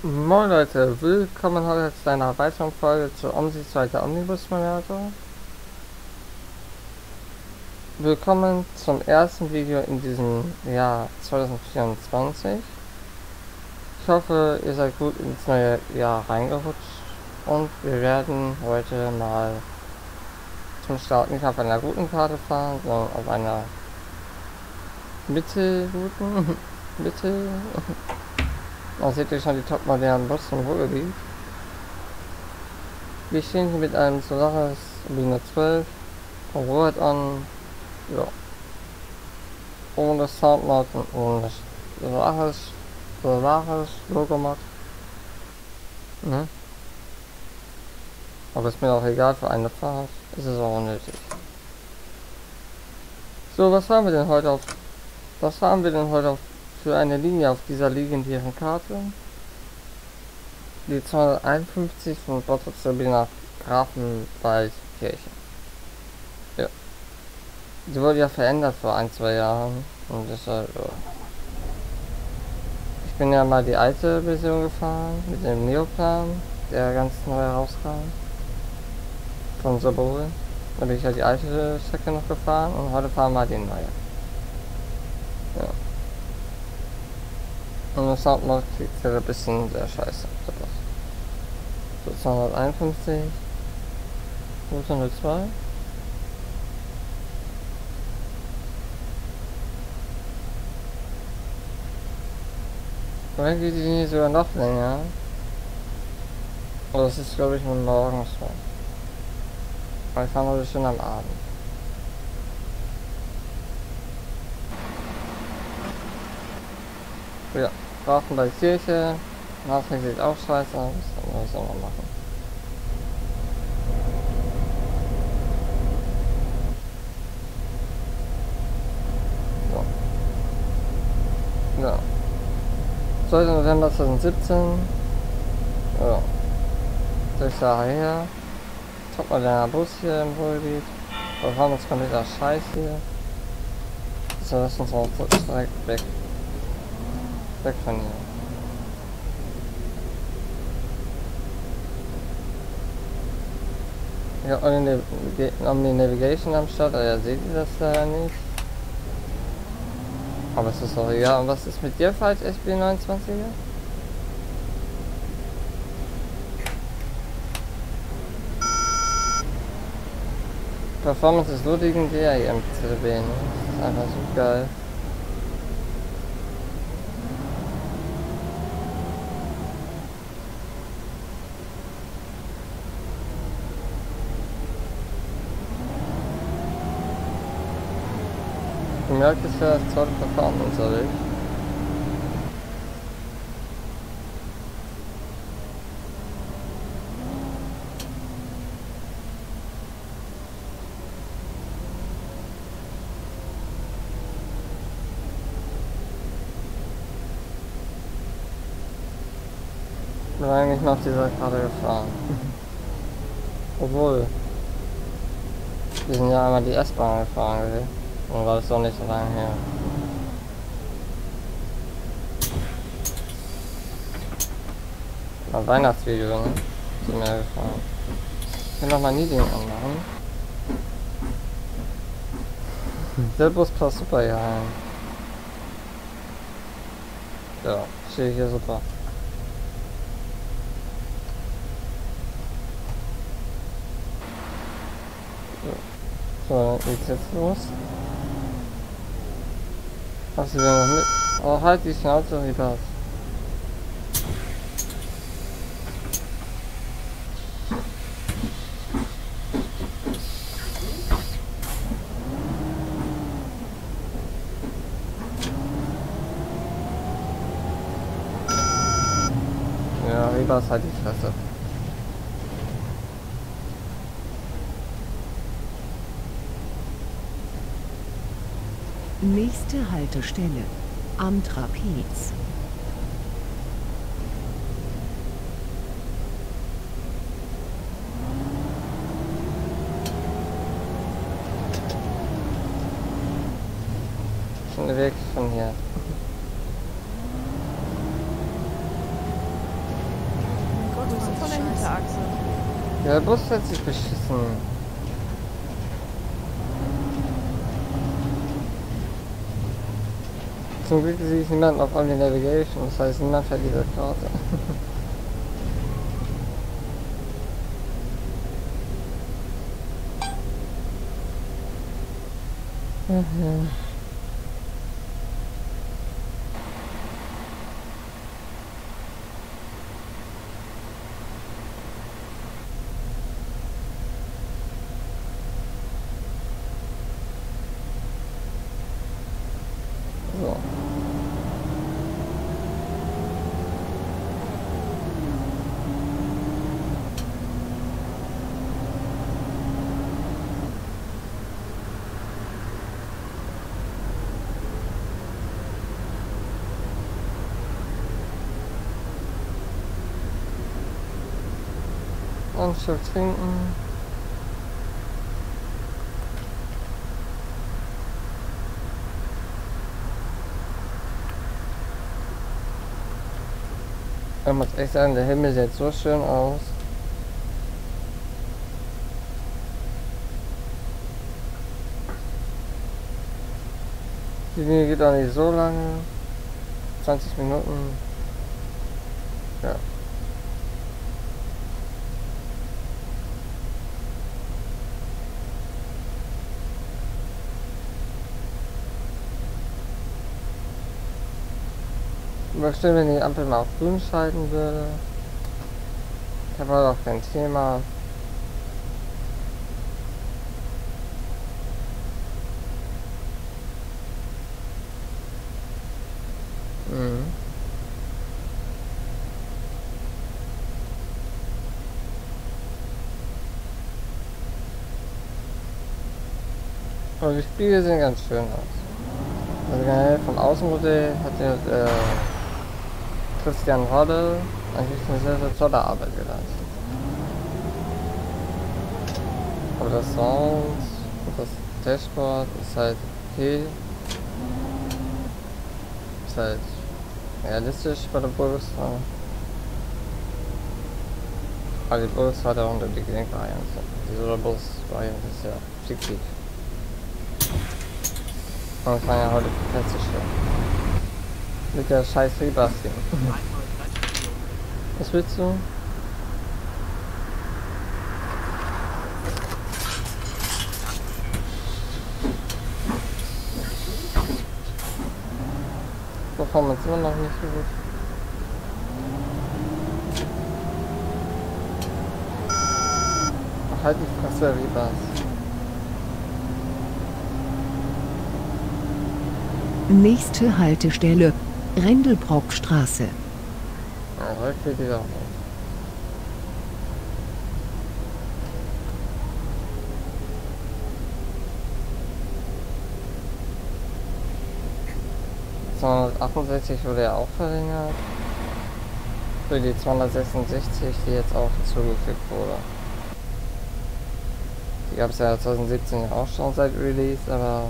Moin Leute, willkommen heute zu einer weiteren Folge zu Omsi 2 Omnibus Simulator. Willkommen zum ersten Video in diesem Jahr 2024. Ich hoffe, ihr seid gut ins neue Jahr reingerutscht und wir werden heute mal zum Start nicht auf einer guten Karte fahren, sondern auf einer mittelguten, mittel da seht ihr schon die top modernen Boss im Ruhrgebiet. Wir stehen hier mit einem Solaris Luna 12 Rot an, ja, ohne Soundmod und ohne Solaris, Solaris Logomod. Ne? Aber ist mir auch egal für eine Fahrt, ist es auch unnötig. So, was haben wir denn heute auf, was haben wir denn heute auf für eine Linie auf dieser legendären Karte. Die 251 von Bottrop nach Grafenwaldkirchen. Ja. Die wurde ja verändert vor ein, zwei Jahren. Und deshalb, ja. Ich bin ja mal die alte Version gefahren, mit dem Neoplan, der ganz neu rauskam. Von Sobol. Da bin ich ja die alte Strecke noch gefahren und heute fahren wir den neue. Ja. Und das Soundmod klingt ja ein bisschen sehr scheiße. So 251. Route 02. Vielleicht geht die Linie sogar noch länger. Aber das ist glaube ich nur morgens so. Weil ich fahre schon am Abend. Ja. Strafen bei Kirche. Nachricht sieht auch scheiße aus. Was soll man machen? So. Ja. 2. November 2017. Ja. Sechs Jahre her. Top moderner Bus hier im Ruhrgebiet. Performance kompletter Scheiß hier. So, lass uns auch direkt weg. Weg von hier. Ich habe Omni, Navigation am Start, aber ja, seht ihr das da nicht? Aber es ist auch egal. Und was ist mit dir falsch, SB29er? Performance ist so legendär hier im CDB, ne? Das ist einfach so geil. Merkt es ja tolle Performance, oder ich? Ich bin eigentlich nach dieser Karte gefahren. Obwohl, wir sind ja einmal die S-Bahn gefahren gewesen. Und war das doch nicht so lange her. Ein Weihnachtsvideo, ne? Ist mir gefallen. Ich kann doch mal nie den anmachen. Der Bus passt super hier rein. Ja, stehe hier super. So, geht's jetzt los. Hast du denn noch mit? Oh, halt die Schnauze, Ripas. Ja, Ripas, halt die Fresse. Nächste Haltestelle am Trapez. Schon weg von hier. von der. Hinterachse. Ja, der Bus hat sich beschissen. Zum Glück sehe ich niemanden auf Only Navigation, das heißt niemand fährt diese Karte. Mhm. So. Ein Stück trinken. Ich muss echt sagen, der Himmel sieht so schön aus. Die Linie geht auch nicht so lange. 20 Minuten. Ja. Bestimmt, wenn die Ampel mal auf grün schalten würde. Da war doch kein Thema. Mhm. Aber die Spiegel sehen ganz schön aus. Also generell vom Außenmodell hat der äh, Christian Rodde eigentlich eine sehr, sehr tolle Arbeit geleistet. Aber das Sound und das Dashboard ist halt okay. Ist halt realistisch bei der Polestar. Aber die hat auch unter die Gelenkvariante. Die Solar-Bus-Variante ist ja fiktiv. Und war ja heute festzustellen. Mit der scheiß Rebastion. Was willst du? Performance immer noch nicht so gut. Halt die Fresse, Rebas. Nächste Haltestelle Rendelbrockstraße. Ja, heute geht die auch nicht. ...268 wurde ja auch verlängert. Für die 266, die jetzt auch hinzugefügt wurde. Die gab es ja 2017 ja auch schon seit Release, aber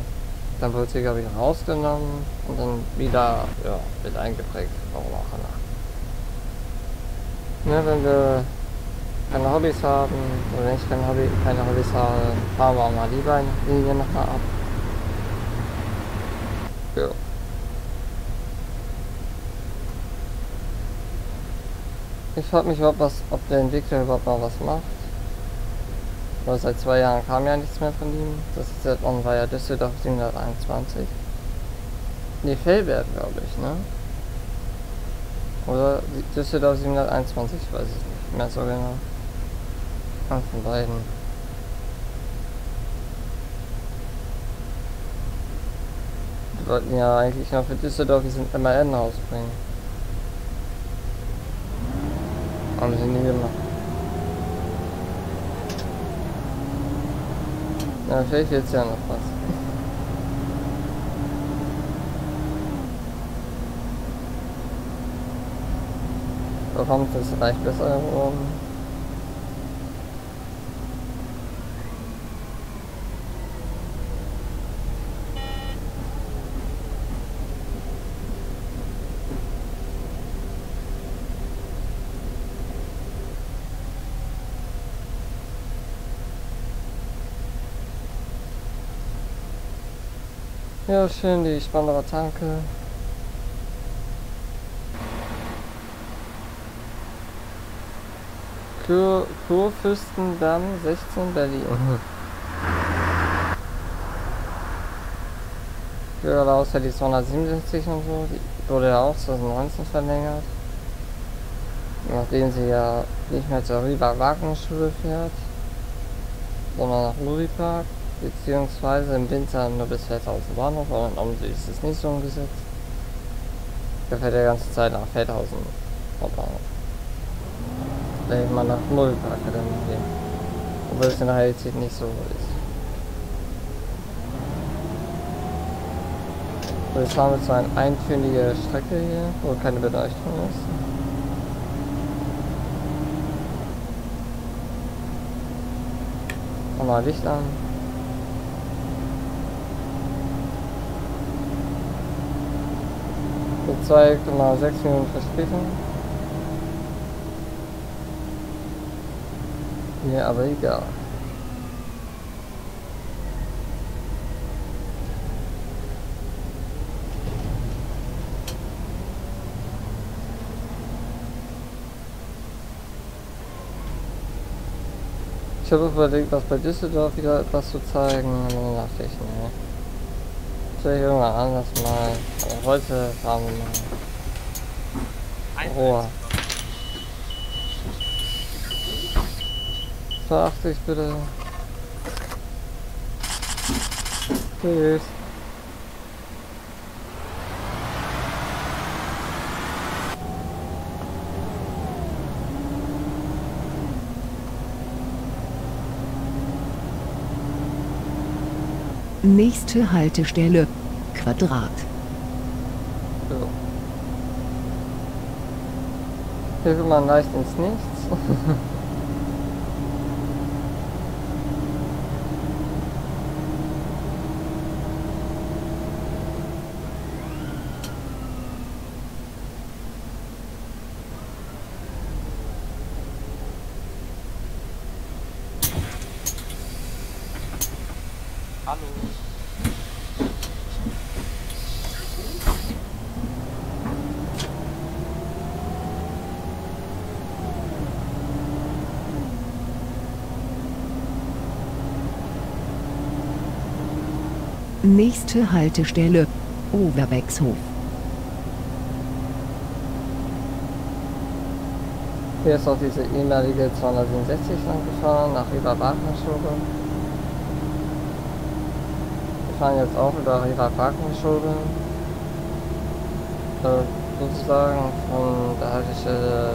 dann wurde sie glaube ich rausgenommen und dann wieder ja, mit eingeprägt, warum auch immer. Ne, wenn wir keine Hobbys haben oder nicht keine, Hobby, keine Hobbys haben, fahren wir auch mal die Linien nochmal ab. Ja. Ich frage mich überhaupt, was, ob der Entwickler überhaupt mal was macht. Weil seit zwei Jahren kam ja nichts mehr von ihm. Das ist jetzt on war ja Düsseldorf 721. Ne, Fellberg glaube ich, ne? Oder Düsseldorf 721, weiß ich nicht mehr so genau. Eins von beiden. Wollten ja eigentlich noch für Düsseldorf diesen MAN rausbringen. Haben sie nie gemacht. Ja, vielleicht jetzt ja noch was. Performance ist vielleicht besser geworden. Ja, schön die Spannerer Tanke. Kur Kurfürstendamm 16 Berlin. Bürgerlaus ja die 267 und so, die wurde ja auch 2019 verlängert. Nachdem sie ja nicht mehr zur Riva Wagnerschule fährt, sondern nach Luripark, beziehungsweise im Winter nur bis 2000 Bahnhof, aber in Omsi ist es nicht so umgesetzt. Der fährt die ganze Zeit nach Feldhausen Hauptbahnhof. Vielleicht mal nach Luripark dann gehen. Obwohl es in der Realität nicht so ist. So, jetzt fahren wir zu einer eintönige Strecke hier, wo keine Beleuchtung ist. Mal Licht an. Gezeigt mal 6 Minuten Verspätung. Mir aber egal. Ich habe überlegt, was bei Düsseldorf wieder etwas zu zeigen, dann dachte ich, nee. Vielleicht irgendwann anders mal. Aber heute fahren wir mal. Rohr. 280 bitte. Tschüss. Nächste Haltestelle Quadrat. So. Hier man leicht ins Nichts. Hallo. Nächste Haltestelle Overbeckshof. Hier ist auch diese ehemalige 267 lang gefahren, nach Riva Wagnerschule. Wir fahren jetzt auch über Riva Wagnerschule. Äh, sozusagen von der Haltestelle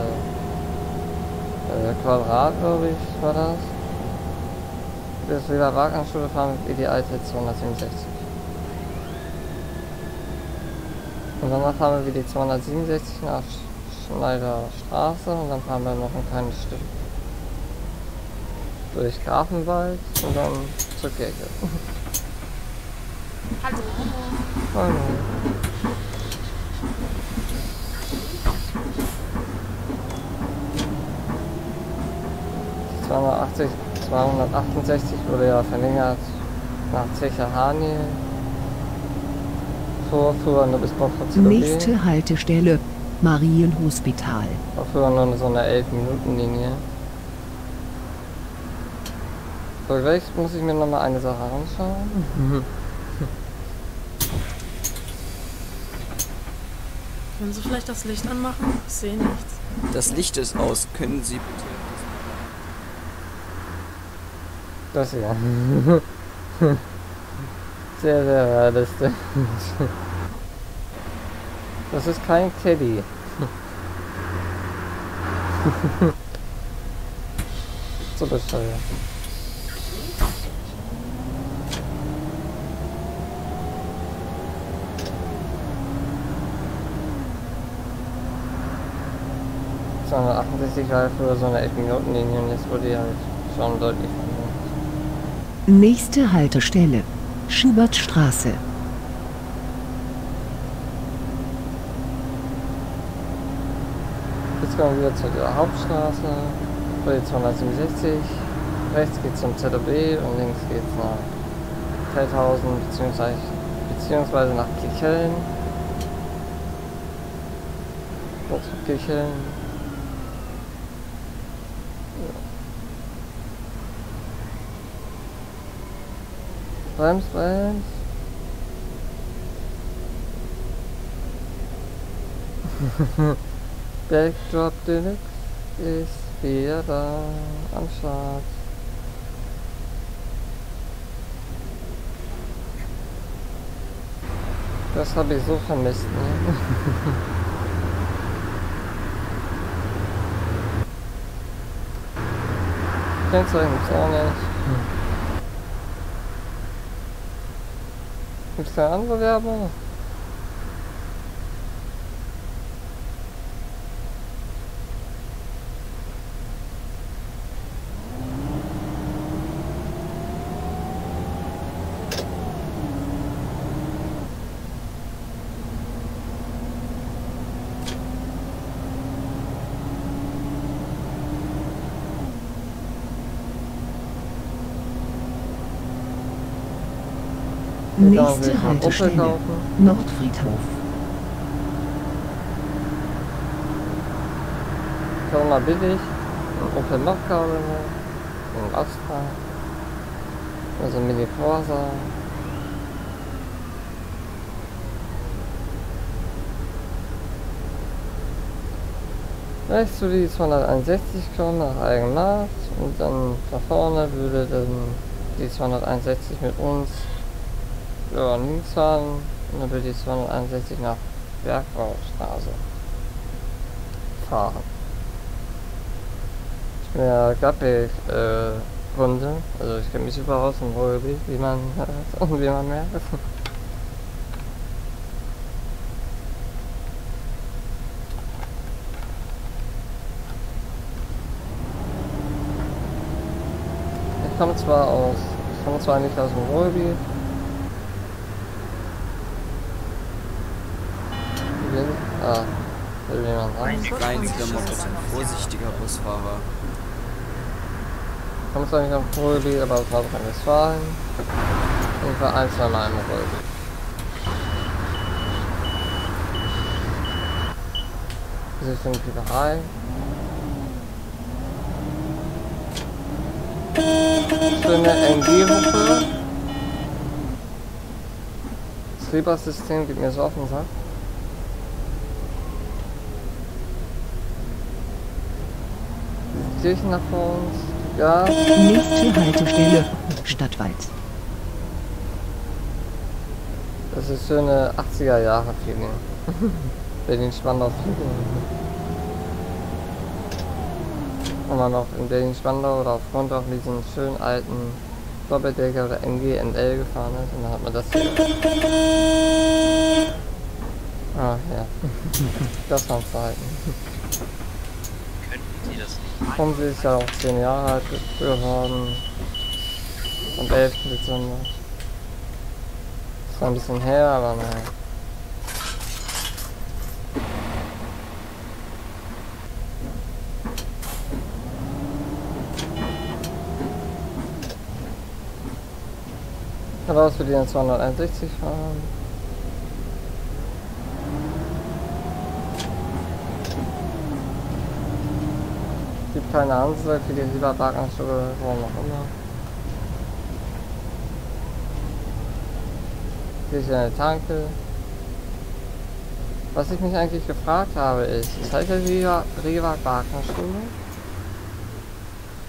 äh, Quadrat, glaube ich, war das. Bis Riva Wagnerschule fahren wir die alte 267. Und danach fahren wir wieder die 267 nach Schneider Straße und dann fahren wir noch ein kleines Stück durch Grafenwald und dann zur Kirche. Hallo. Hallo. Die 280, 268 wurde ja verlängert nach Zecherhani. Vorfuhr nur bis Bottrop Nächste Haltestelle Marienhospital. Früher nur so eine 11-Minuten-Linie. So, gleich muss ich mir noch mal eine Sache anschauen. Können Sie vielleicht das Licht anmachen? Ich sehe nichts. Das Licht ist aus. Können Sie bitte. Das hier. Sehr, sehr realistisch. Das ist kein Teddy. so bescheuert. So, 68 war früher so eine 11 Minuten Linie und jetzt wurde die halt schon deutlich verlängert. Nächste Haltestelle Schubertstraße. Jetzt kommen wir zu der Hauptstraße, die 267. Rechts geht zum ZOB und links geht's nach Feldhausen bzw. beziehungsweise nach Kicheln. Dort Kicheln. Ja. Brems, Brems. Backdrop Deluxe ist wieder da am Start. Das habe ich so vermisst, ne? Kennzeichen gibt's auch nicht. Gibt's da andere Werbung? Nächste Haltestelle. Nordfriedhof. Mal billig. Ein Opel Mokka. Ein Astra. Also Mini Corsa. Rechts zu die 261 kommen nach Eigenmarkt und dann da vorne würde dann die 261 mit uns ja, links fahren und dann würde die 261 nach Bergbaustraße fahren. Ich bin ja Gladbeck äh, Kunde, also ich kenne mich super aus im Ruhrgebiet, wie man und wie man merkt. Ich komme zwar aus, ich komme zwar nicht aus dem Ruhrgebiet, bin, ah, will jemand sagen? Kleinster Motto, vorsichtiger Busfahrer. Ich komme zwar nicht aus dem Ruhrgebiet, aber aus Nordrhein-Westfalen. War ein, zwei Mal im Ruhrgebiet. Sind Pieperei. Schöne NG-Hupe. Das Liebersystem geht mir so auf den Sack. Die Kirchen nach vor uns. Ja, Nächste Haltestelle Stadtwald. das ist schöne 80er Jahre Feeling. Berlin-Spandau Feeling. Man noch in Berlin-Spandau oder aufgrund auf diesen schönen alten Doppeldecker oder MG NL gefahren ist und dann hat man das hier. Ah ja. Das waren Zeiten. Könnten Sie ist ja auch 10 Jahre alt geworden. Am 11. Dezember. Ist ein bisschen her, aber naja. Raus für die in 261 fahren. Keine Ansage für die lieber Wagenstücke, warum auch immer. Hier ist eine Tanke. Was ich mich eigentlich gefragt habe ist, ist halt der Riva, Riva Wagner Schule?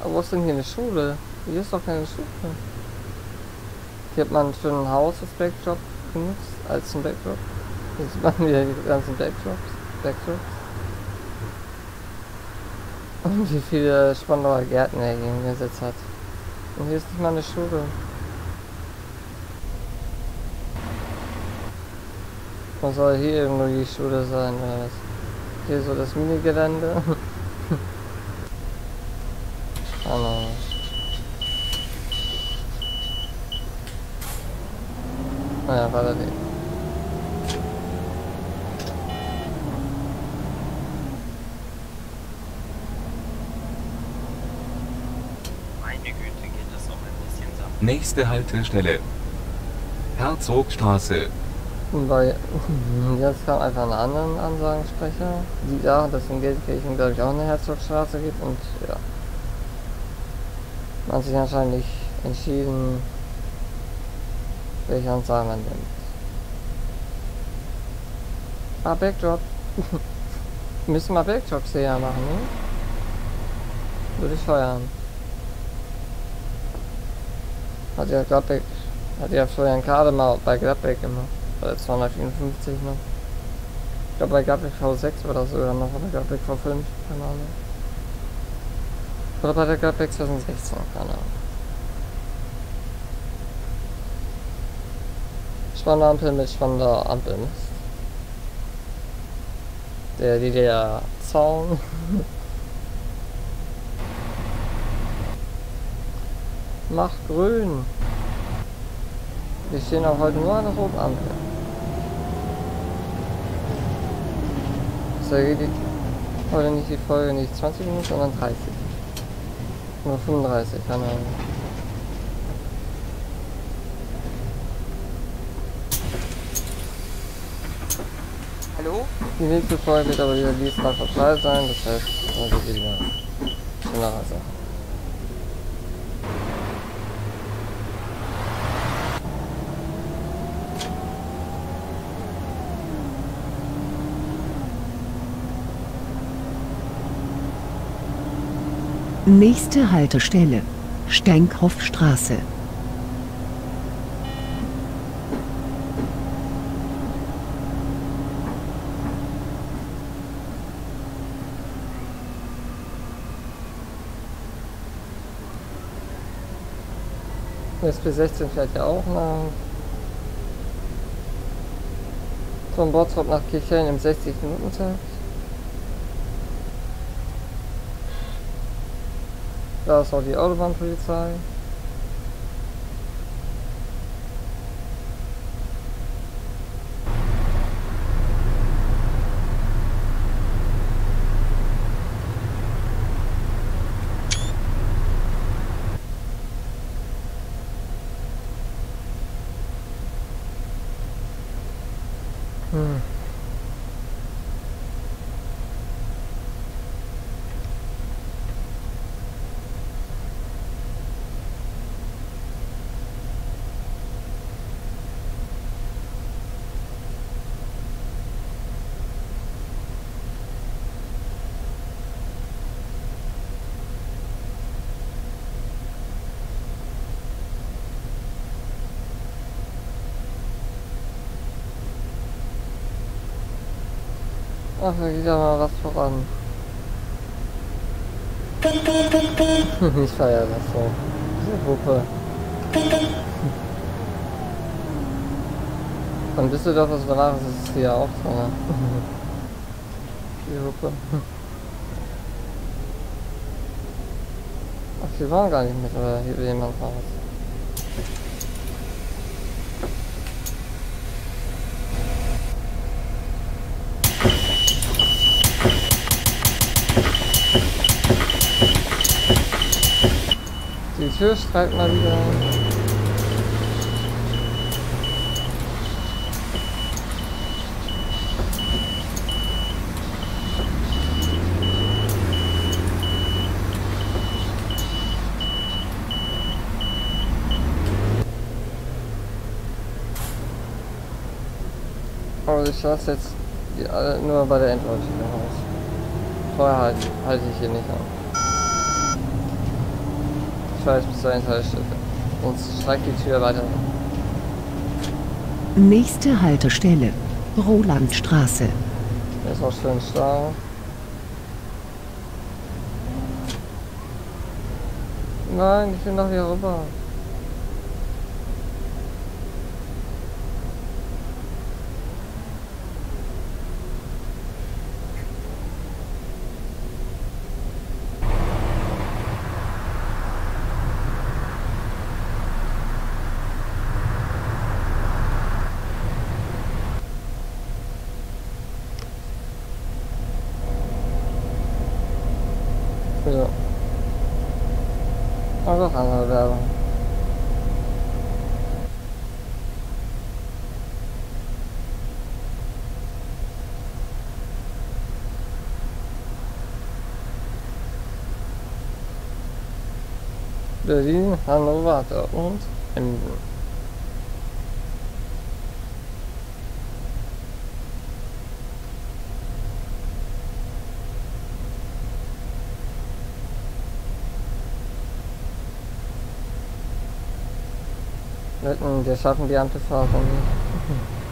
Aber wo ist denn hier eine Schule? Hier ist doch keine Schule. Hier hat man für ein Haus das Backdrop genutzt, als ein Backdrop. Jetzt machen wir die ganzen Backdrops. Backdrops. Und wie viele Spandauer Gärten er hier hingesetzt hat. Und hier ist nicht mal eine Schule. Wo soll hier irgendwo die Schule sein oder was? Hier so das Minigelände. no. Naja, war Weg. Meine Güte, geht das auch ein bisschen satt. Nächste Haltestelle. Herzogstraße. Weil jetzt kam einfach einen anderen Ansagensprecher, die da, dass in Gelsenkirchen glaube ich auch eine Herzogstraße gibt und ja. Man hat sich anscheinend nicht entschieden, welche Anzahl man nimmt. Ah, Backdrop. Müssen wir Backdrops hier machen, ne? Würde ich feiern. Hat ja Gladbeck, hat ja einen Kader mal bei Gladbeck gemacht. Bei der 254 noch. Ich glaube bei Gladbeck V6 war das sogar noch, oder Gladbeck V5, keine Ahnung. Oder bei der Gladbeck 2016, keine Ahnung. Spannende Ampel mit spannender Ampelmist. Der DDR-Zaun. Macht grün. Wir stehen auch heute nur an der roten Ampel. So geht die, heute nicht die Folge nicht 20 Minuten, sondern 30. Nur 35, keine Ahnung. Hallo? Die nächste Folge wird aber wieder diesmal vorbei sein, das heißt, dann wird wieder schöne Reise. Nächste Haltestelle. Steinkhoffstraße. SP16 fährt ja auch nach. Von Bottrop nach Kirchhellen im 60 Minuten Takt. Da ist auch die Autobahnpolizei. Hm. Ach, da geht ja mal was voran. ich feiere das so. Diese Gruppe. Von Düsseldorf aus danach ist es hier auch so, ne? Die Gruppe. Ach, die waren gar nicht mit, oder hier will jemand raus. Die Tür streikt mal wieder. Aber ich lasse jetzt nur bei der Endleuchtung raus. Vorher halte halt ich hier nicht an. Ich weiß bis zur Endhaltestelle. Sonst streikt die Tür weiter. Nächste Haltestelle. Rolandstraße. Hier ist auch schön Stau. Nein, ich will noch hier rüber. Ja. Aber doch andere Werbung. Oh, Berlin, Hannover, Dortmund, Emden. Wetten, wir schaffen die Ampelfahrer nicht.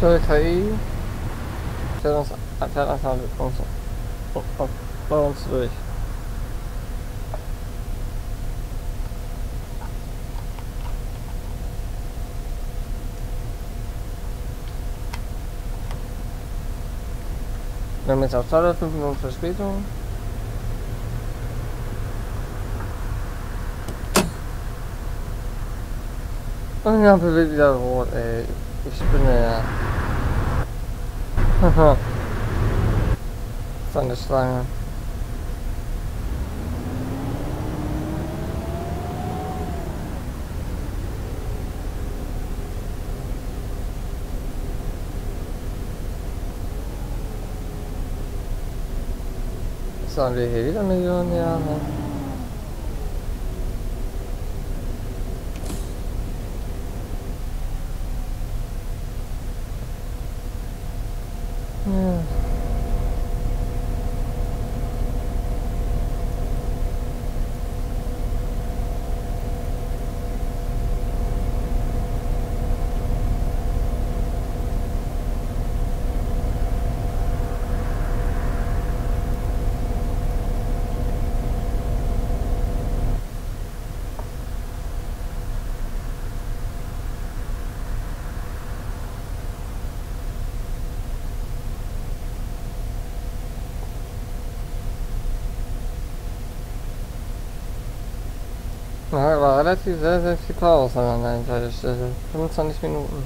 Türkei fährt uns fährt einfach mit uns bei uns durch. Wir haben jetzt auf 205 Minuten Verspätung. Und die Ampel wird wieder rot, ey. Ich spinne ja. So eine Schlange. Sollen wir hier wieder Millionen Jahre? Ja. Ja, war relativ sehr, sehr viel Chaos an der Entscheidestelle. 25 Minuten.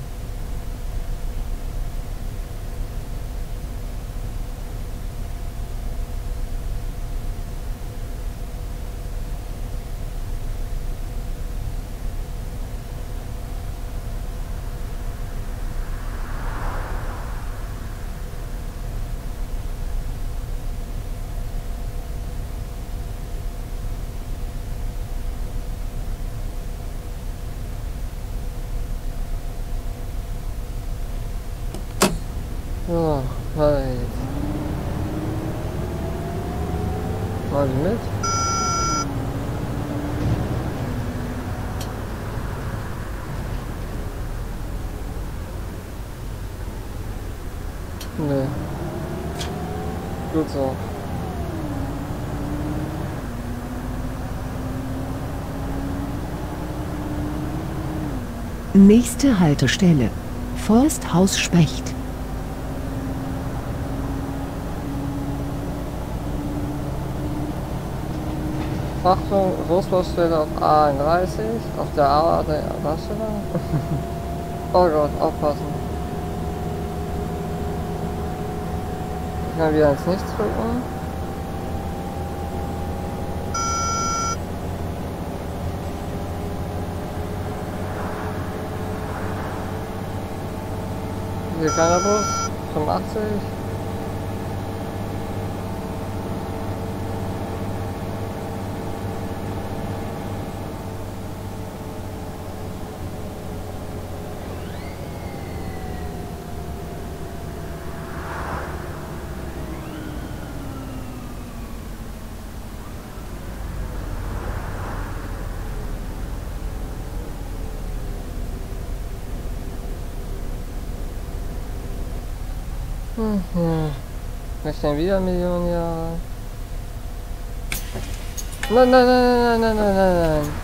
So, halt. Mal die mit. Nee. Gut so. Nächste Haltestelle. Forsthaus Specht. Achtung, Großbaustelle auf A31, auf der A-Baustelle. oh Gott, aufpassen. Ich kann wieder ins Nichts drücken. Hier kleiner Bus, 85. Möchten wieder Millionen Jahre. Nein, nein, nein, nein, nein, nein, nein, nein.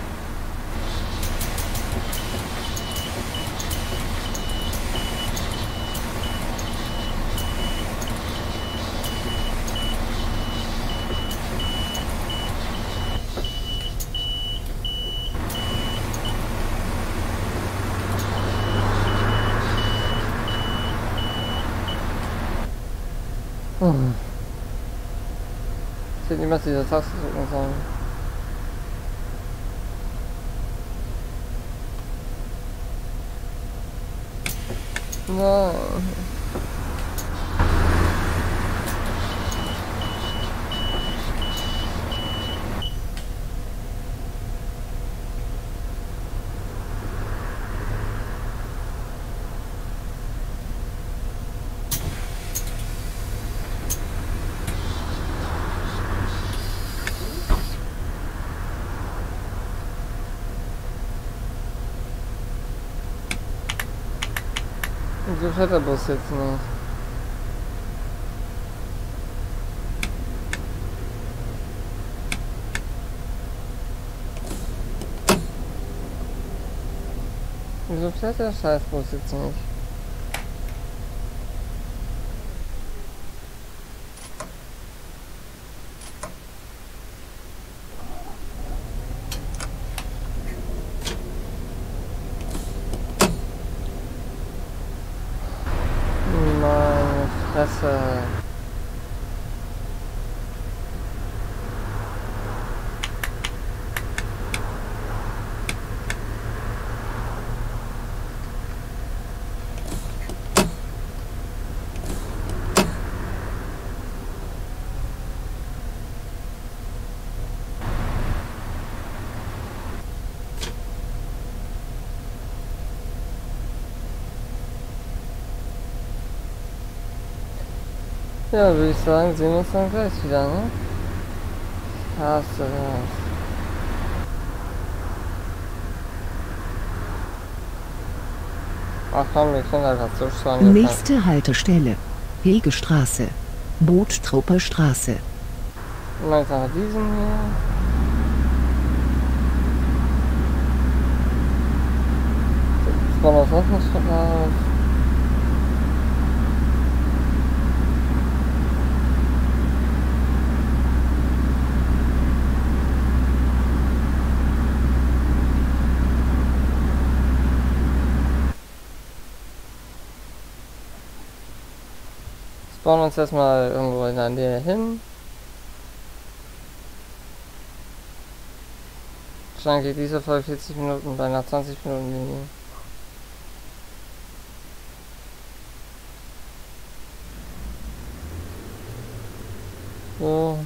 你们自己的菜是怎么上？那。No. Fährt der Bus jetzt nicht? Wieso fährt der Scheißbus jetzt nicht? Meine Fresse. Ja, würde ich sagen, sehen wir uns dann gleich wieder, ne? Ich hasse das. Ach komm, wir können einfach zuschauen. wir Nächste Haltestelle. Hegestraße. Boottrupper Straße. Mal einfach diesen hier. Jetzt war das Hoffnungsverlauf. Spawnen uns erstmal irgendwo in der Nähe hin. Wahrscheinlich geht diese Folge 40 Minuten bei einer 20 Minuten Linie. So.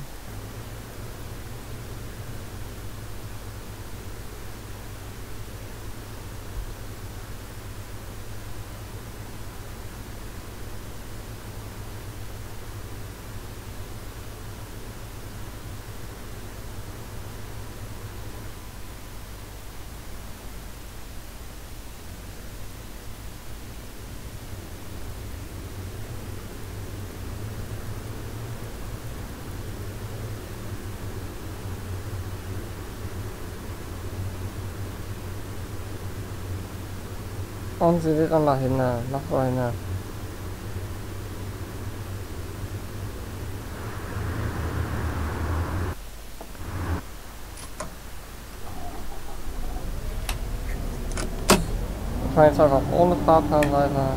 con gì đấy con là hình là nó rồi là phải sao gặp ôn ta thằng này là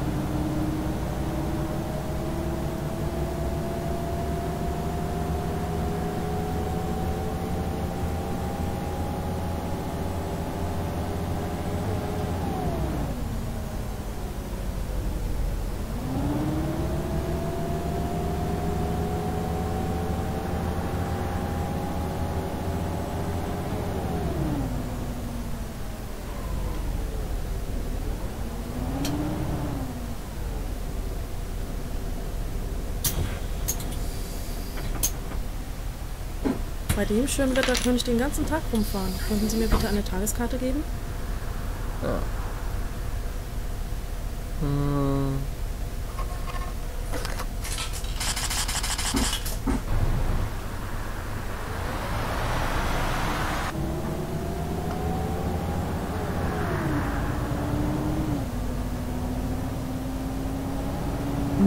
Bei dem schönen Wetter könnte ich den ganzen Tag rumfahren. Könnten Sie mir bitte eine Tageskarte geben? Hm.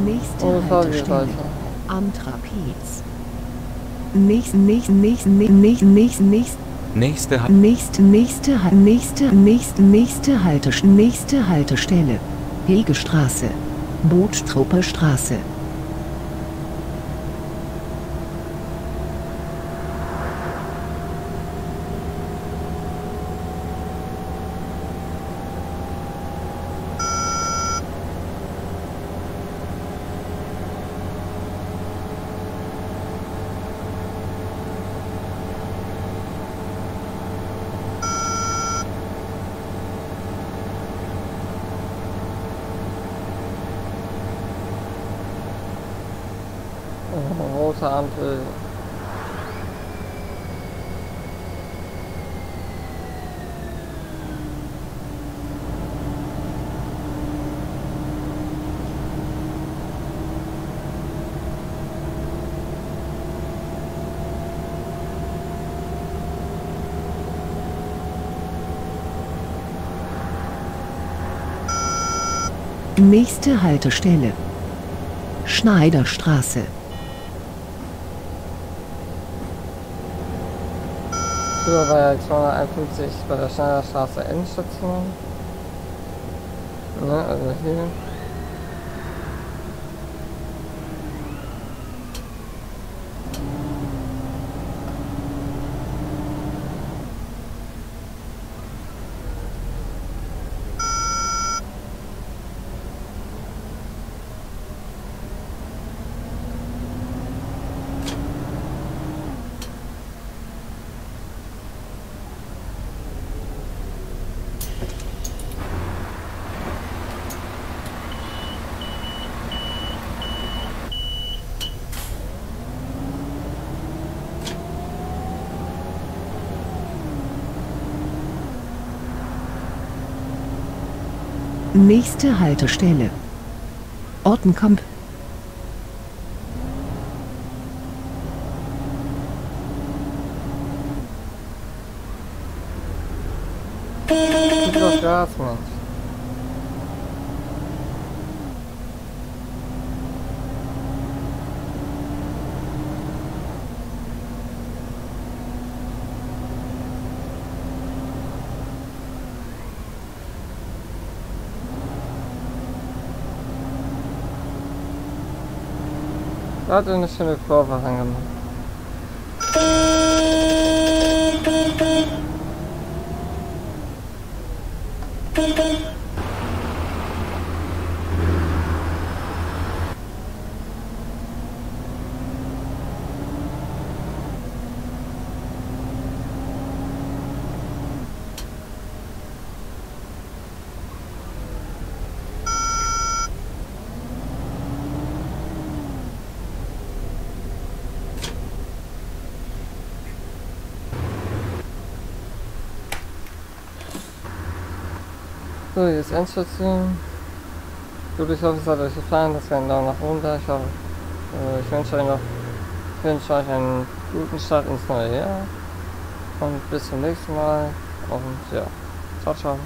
Nächste Oh, Haltestelle. Am Trapez. Nächst, nächst, nächst, nächst, nächst, nächst, nächst, Nächste nächste, nächste, nächste, nächste, nächste Haltestelle, nächste Haltestelle. Hegestraße. Bootstrupper Straße. Oh, rote Ampel. Nächste Haltestelle. Schneiderstraße. Früher war ja 251 bei der Schneiderstraße Endstation. Ne, also hier. Nächste Haltestelle. Ortenkamp. Gib doch Gas, Mensch. Da hat er eine schöne Kurve reingemacht. So, ist Endstation. Gut, ich hoffe, es hat euch gefallen. Das wäre ein Daumen nach oben da. Ich hoffe, äh, ich wünsche euch noch wünsche euch einen guten Start ins neue Jahr. Und bis zum nächsten Mal. Und ja, ciao, ciao.